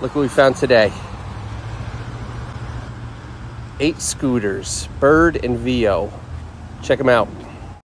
Look what we found today. Eight scooters, Bird and Vio. Check them out.